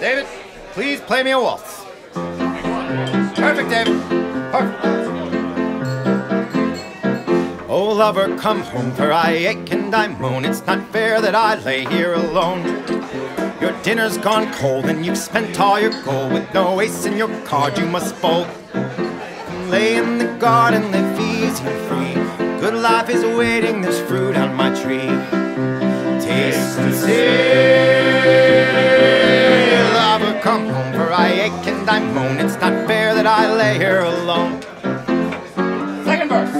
David, please play me a waltz. Perfect, David. Perfect. Oh, lover, come home, for I ache and I moan. It's not fair that I lay here alone. Your dinner's gone cold, and you've spent all your gold with no ace in your card. You must fold. Lay in the garden, live easy and free. Good life is waiting, there's fruit on my tree. Taste and see. I ache and I moan. It's not fair that I lay here alone. Second verse.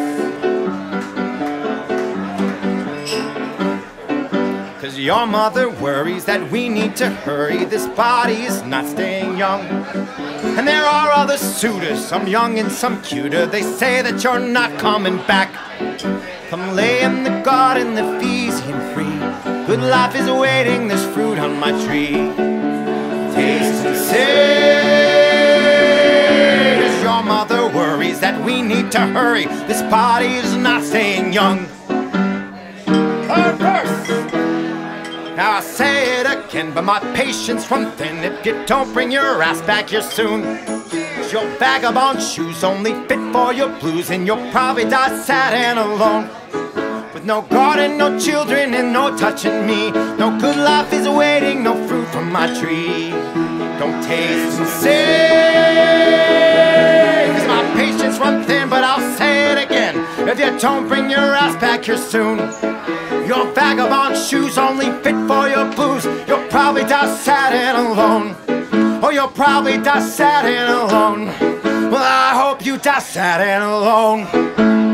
Cause your mother worries that we need to hurry. This body is not staying young. And there are other suitors, some young and some cuter. They say that you're not coming back. Come lay in the garden, live easy and free. Good life is waiting, there's fruit on my tree. We need to hurry. This body is not staying young. Now I say it again, but my patience run thin. If you don't bring your ass back here soon, your vagabond shoes only fit for your blues, and you'll probably die sad and alone. With no garden, no children, and no touching me. No good life is waiting, no fruit from my tree. Don't taste and see. Don't bring your ass back here soon, your vagabond shoes only fit for your blues. You'll probably die sad and alone. Oh, or you'll probably die sad and alone. Well, I hope you die sad and alone.